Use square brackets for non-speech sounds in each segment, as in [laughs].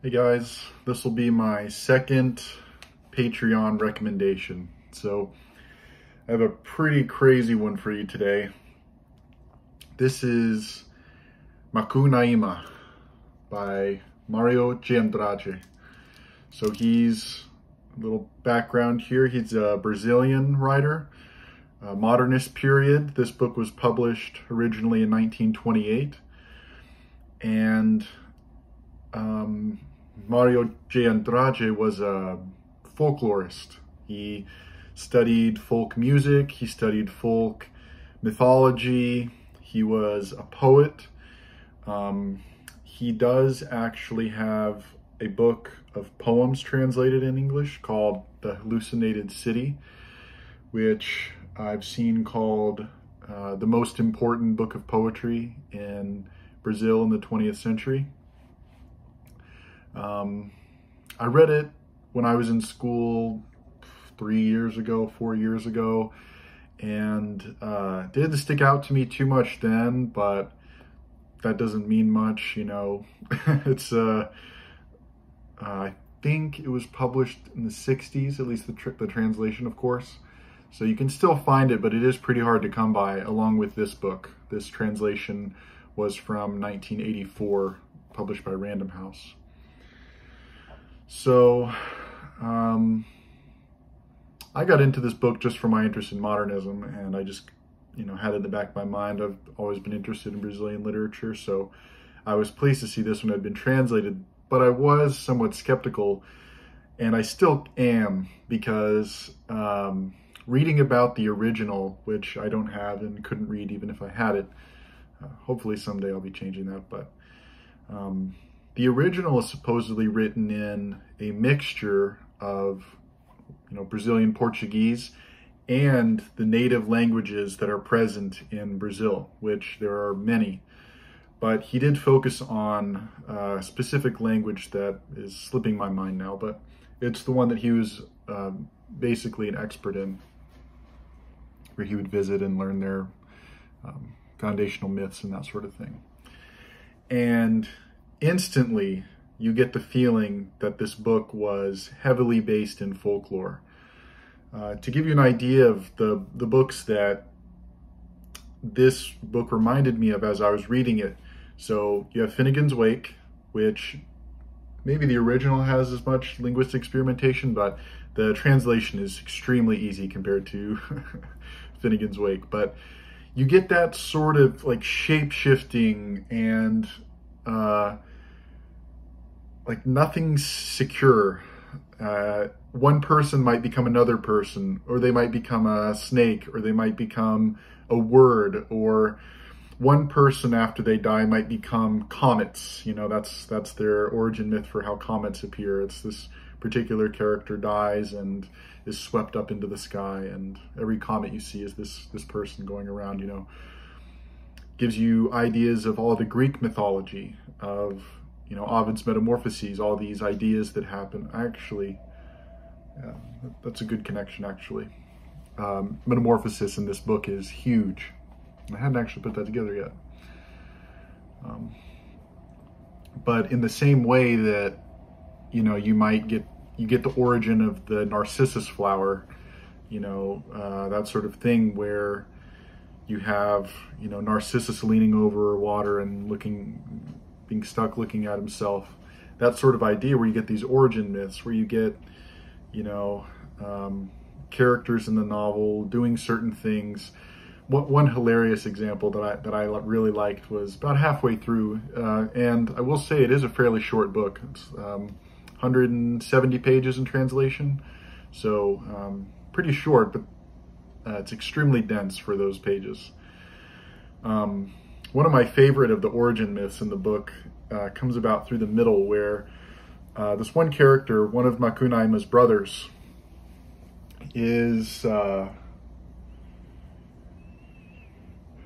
Hey guys, this will be my second Patreon recommendation. So I have a pretty crazy one for you today. This is Macunaíma by Mario de Andrade. So he's a little background here. He's a Brazilian writer, a modernist period. This book was published originally in 1928. And um, Mario de Andrade was a folklorist. He studied folk music, he studied folk mythology, he was a poet. Um, he does actually have a book of poems translated in English called The Hallucinated City, which I've seen called uh, the most important book of poetry in Brazil in the 20th century. Um, I read it when I was in school three years ago, four years ago, and uh, didn't stick out to me too much then, but that doesn't mean much, you know. [laughs] it's, uh, uh, I think it was published in the 60s, at least the, tr the translation, of course. So you can still find it, but it is pretty hard to come by, along with this book. This translation was from 1984, published by Random House. So, um, I got into this book just for my interest in modernism, and I just, you know, had it in the back of my mind. I've always been interested in Brazilian literature, so I was pleased to see this one had been translated, but I was somewhat skeptical, and I still am, because um, reading about the original, which I don't have and couldn't read even if I had it, uh, hopefully someday I'll be changing that, but um, the original is supposedly written in a mixture of, you know, Brazilian Portuguese and the native languages that are present in Brazil, which there are many. But he did focus on a specific language that is slipping my mind now, but it's the one that he was um, basically an expert in, where he would visit and learn their um, foundational myths and that sort of thing. And instantly you get the feeling that this book was heavily based in folklore. Uh, to give you an idea of the, the books that this book reminded me of as I was reading it, so you have Finnegans Wake, which maybe the original has as much linguistic experimentation, but the translation is extremely easy compared to [laughs] Finnegans Wake. But you get that sort of like shape shifting and uh, like nothing's secure. Uh, one person might become another person, or they might become a snake, or they might become a word, or one person after they die might become comets. You know, that's that's their origin myth for how comets appear. It's this particular character dies and is swept up into the sky, and every comet you see is this this person going around. You know, gives you ideas of all the Greek mythology of you know, Ovid's Metamorphoses, all these ideas that happen. Actually, yeah, that's a good connection, actually. Um, Metamorphosis in this book is huge. I hadn't actually put that together yet. Um, but in the same way that, you know, you might get, you get the origin of the Narcissus flower, you know, uh, that sort of thing where you have, you know, Narcissus leaning over water and looking being stuck looking at himself. That sort of idea where you get these origin myths, where you get, you know, um, characters in the novel doing certain things. One, one hilarious example that I that I really liked was about halfway through, uh, and I will say it is a fairly short book. It's um, 170 pages in translation, so um, pretty short, but uh, it's extremely dense for those pages. Um, one of my favorite of the origin myths in the book uh, comes about through the middle where uh, this one character, one of Macunaíma's brothers, is... Uh,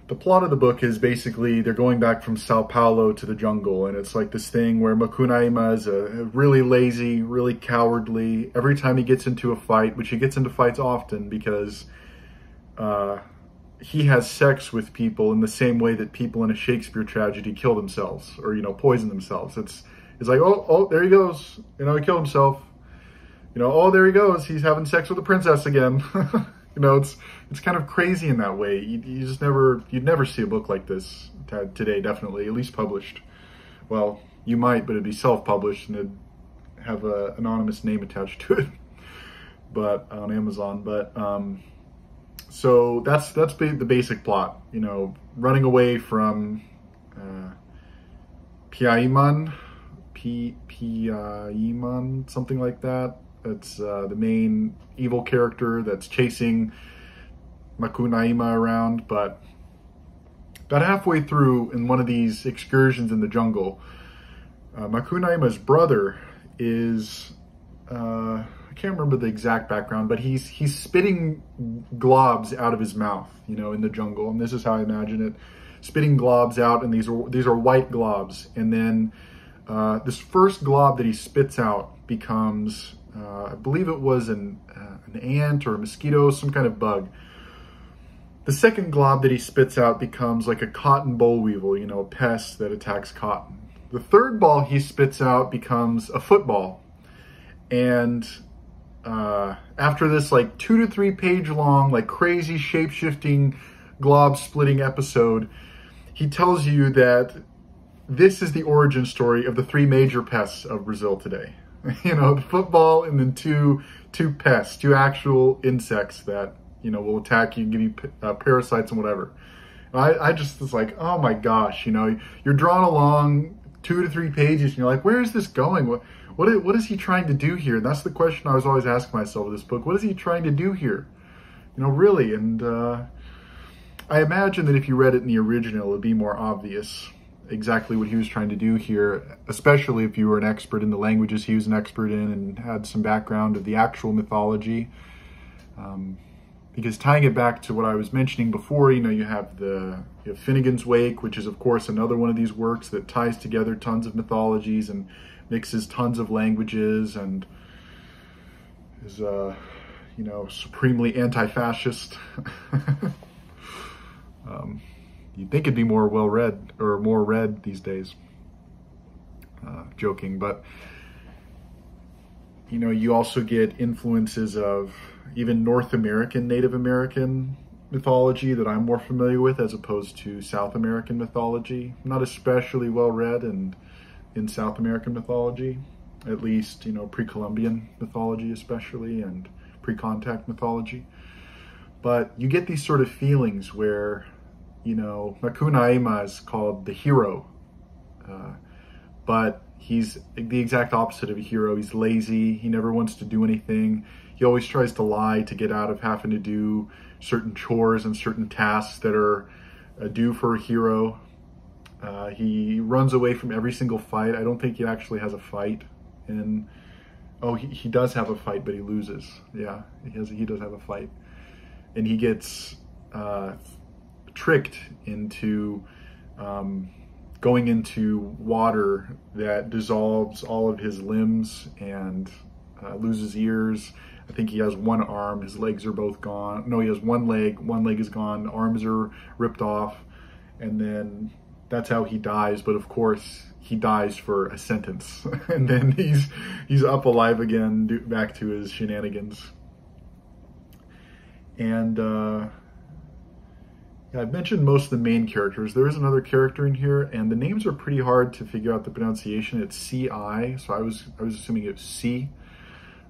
the plot of the book is basically they're going back from Sao Paulo to the jungle, and it's like this thing where Macunaíma is a, really lazy, really cowardly. Every time he gets into a fight, which he gets into fights often because uh, he has sex with people in the same way that people in a Shakespeare tragedy kill themselves or you know poison themselves. It's It's like, oh, oh, there he goes. You know, he killed himself. You know, oh, there he goes. He's having sex with a princess again. [laughs] you know, it's it's kind of crazy in that way. You, you just never, you'd never see a book like this today, definitely, at least published. Well, you might, but it'd be self-published and it'd have an anonymous name attached to it. [laughs] but on Amazon, but um, so that's that's the basic plot. You know, running away from uh, Piaiman, P Piaiman, something like that. That's uh, the main evil character that's chasing Macunaíma around, but about halfway through in one of these excursions in the jungle, uh, Macunaíma's brother is uh, I can't remember the exact background, but he's he's spitting globs out of his mouth, you know, in the jungle, and this is how I imagine it, spitting globs out, and these are these are white globs, and then uh, this first glob that he spits out becomes, uh, I believe it was an uh, an ant or a mosquito, some kind of bug. The second glob that he spits out becomes like a cotton boll weevil, you know, a pest that attacks cotton. The third ball he spits out becomes a football. And uh, after this like two to three page long, like crazy shape shifting, glob splitting episode, he tells you that this is the origin story of the three major pests of Brazil today. [laughs] you know, football and then two two pests, two actual insects that you know will attack you, and give you uh, parasites and whatever. I, I just was like, oh my gosh, you know, you're drawn along two to three pages and you're like, where is this going? What, what, is, what is he trying to do here? And that's the question I was always asking myself with this book. What is he trying to do here? You know, really? And uh, I imagine that if you read it in the original, it'd be more obvious exactly what he was trying to do here, especially if you were an expert in the languages he was an expert in and had some background of the actual mythology. Um, because tying it back to what I was mentioning before, you know, you have the you have Finnegans Wake, which is of course another one of these works that ties together tons of mythologies and mixes tons of languages and is uh, you know supremely anti-fascist. [laughs] um, you'd think it'd be more well read or more read these days. Uh, joking, but you know, you also get influences of even North American Native American mythology that I'm more familiar with as opposed to South American mythology. I'm not especially well read in, in South American mythology, at least, you know, pre-Columbian mythology especially and pre-contact mythology. But you get these sort of feelings where, you know, Macunaíma is called the hero, uh, but he's the exact opposite of a hero. He's lazy. He never wants to do anything. He always tries to lie to get out of having to do certain chores and certain tasks that are uh, due for a hero. Uh, he runs away from every single fight. I don't think he actually has a fight. And oh, he, he does have a fight, but he loses. Yeah, he has. He does have a fight, and he gets uh, tricked into. Um, going into water that dissolves all of his limbs and uh, loses ears. I think he has one arm, his legs are both gone. No, he has one leg, one leg is gone, arms are ripped off, and then that's how he dies. But of course, he dies for a sentence, [laughs] and then he's he's up alive again, back to his shenanigans. And uh, I've mentioned most of the main characters. There is another character in here, and the names are pretty hard to figure out the pronunciation. It's C-I, so I was I was assuming it's C.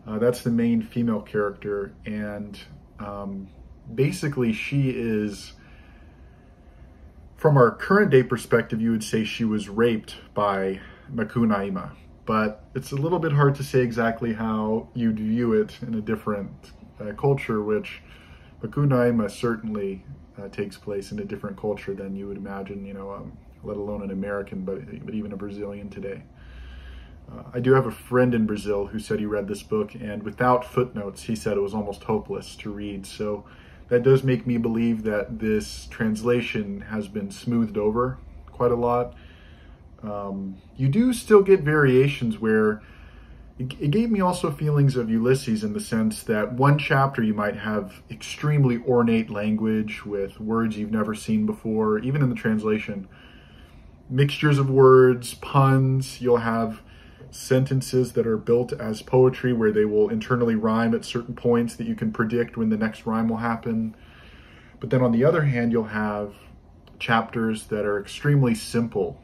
Uh, that's the main female character, and um, basically she is, from our current day perspective, you would say she was raped by Macunaíma, but it's a little bit hard to say exactly how you'd view it in a different uh, culture, which Macunaíma certainly uh, takes place in a different culture than you would imagine, you know, um, let alone an American, but, but even a Brazilian today. Uh, I do have a friend in Brazil who said he read this book, and without footnotes, he said it was almost hopeless to read. So that does make me believe that this translation has been smoothed over quite a lot. Um, you do still get variations where it, gave me also feelings of Ulysses in the sense that one chapter you might have extremely ornate language with words you've never seen before, even in the translation. Mixtures of words, puns, you'll have sentences that are built as poetry where they will internally rhyme at certain points that you can predict when the next rhyme will happen. But then on the other hand, you'll have chapters that are extremely simple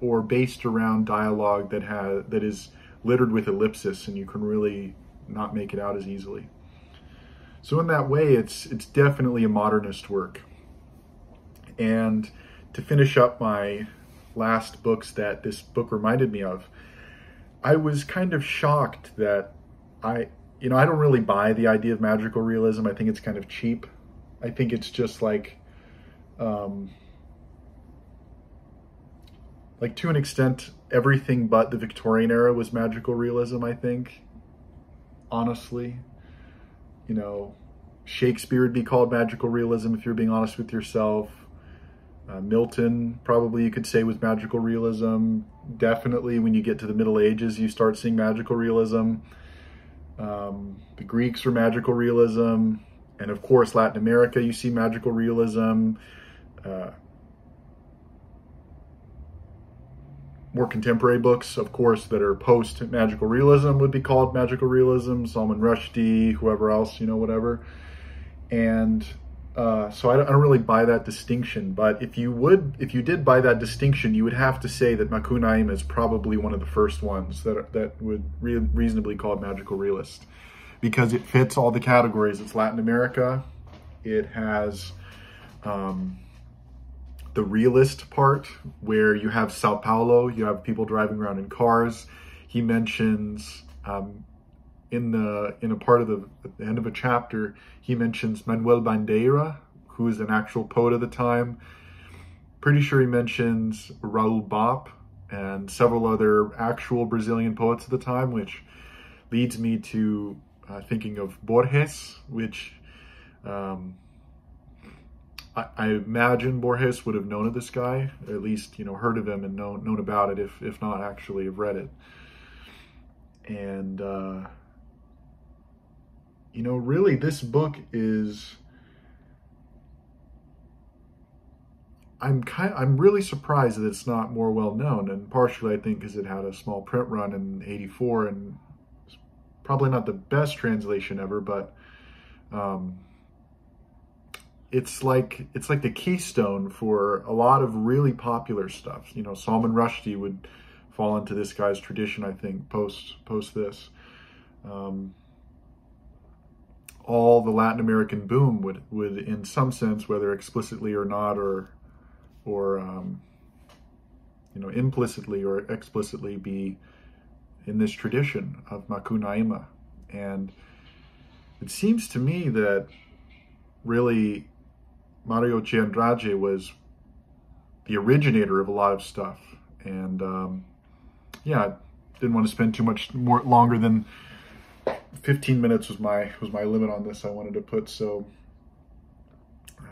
or based around dialogue that has that is littered with ellipsis and you can really not make it out as easily. So in that way, it's it's definitely a modernist work. And to finish up my last books that this book reminded me of, I was kind of shocked that I, you know, I don't really buy the idea of magical realism. I think it's kind of cheap. I think it's just like, um, like to an extent, everything but the Victorian era was magical realism. I think, honestly, you know, Shakespeare would be called magical realism if you're being honest with yourself. Uh, Milton, probably you could say, was magical realism. Definitely, when you get to the Middle Ages, you start seeing magical realism. Um, the Greeks were magical realism. And of course, Latin America, you see magical realism. Uh, more contemporary books, of course, that are post magical realism would be called magical realism. Salman Rushdie, whoever else, you know, whatever. And uh, so I don't, I don't, really buy that distinction. But if you would, if you did buy that distinction, you would have to say that Macunaíma is probably one of the first ones that are, that would re reasonably call it magical realist, because it fits all the categories. It's Latin America. It has um, the realist part where you have Sao Paulo. You have people driving around in cars. He mentions um, in the in a part of the, the end of a chapter, he mentions Manuel Bandeira, who is an actual poet of the time. Pretty sure he mentions Raul Bopp and several other actual Brazilian poets of the time, which leads me to uh, thinking of Borges, which um, I, I, imagine Borges would have known of this guy, at least you know heard of him and known known about it, if if not actually have read it. And uh, you know, really, this book is. I'm kind. I'm really surprised that it's not more well known, and partially I think because it had a small print run in '84, and probably not the best translation ever, but um, it's like it's like the keystone for a lot of really popular stuff. You know, Salman Rushdie would fall into this guy's tradition, I think, post post this. Um, all the Latin American boom would, would in some sense, whether explicitly or not, or, or um, you know, implicitly or explicitly be in this tradition of Macunaíma. And it seems to me that really Mario de was the originator of a lot of stuff. And um, yeah, I didn't want to spend too much more longer than 15 minutes was my was my limit on this I wanted to put so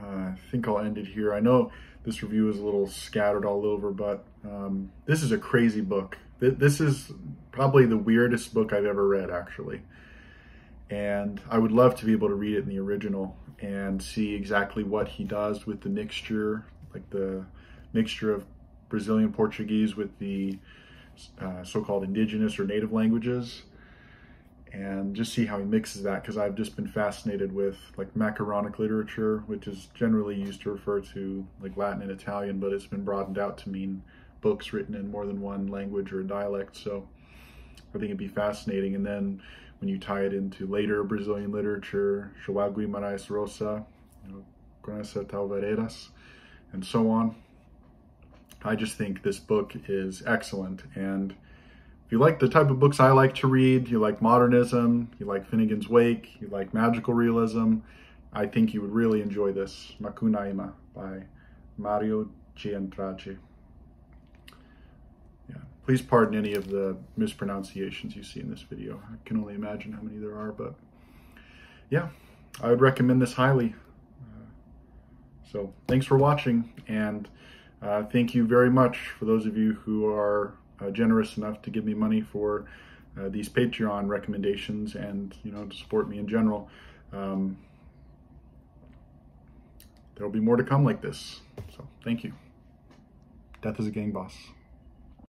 uh, I think I'll end it here. I know this review is a little scattered all over but um, this is a crazy book. This is probably the weirdest book I've ever read actually. And I would love to be able to read it in the original and see exactly what he does with the mixture like the mixture of Brazilian Portuguese with the uh, so-called indigenous or native languages and just see how he mixes that because I've just been fascinated with like macaronic literature, which is generally used to refer to like Latin and Italian, but it's been broadened out to mean books written in more than one language or dialect. So I think it'd be fascinating. And then when you tie it into later Brazilian literature, João Guimarães Rosa, you know, Graça and so on. I just think this book is excellent and if you like the type of books I like to read, you like modernism, you like Finnegans Wake, you like magical realism, I think you would really enjoy this, Macunaíma by Mario Andrade. Yeah. Please pardon any of the mispronunciations you see in this video. I can only imagine how many there are, but yeah, I would recommend this highly. Uh, so thanks for watching, and uh, thank you very much for those of you who are uh, generous enough to give me money for uh, these Patreon recommendations and you know to support me in general. Um, there will be more to come like this. So thank you. Death is a gang boss.